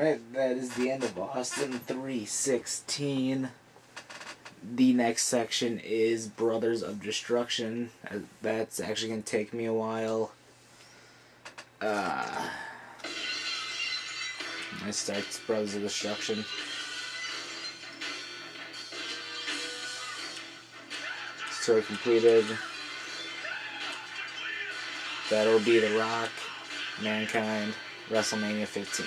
Alright, that is the end of Austin 316. The next section is Brothers of Destruction. Uh, That's actually going to take me a while. Uh, I start Brothers of Destruction. Story completed. That'll be The Rock, Mankind, WrestleMania 15.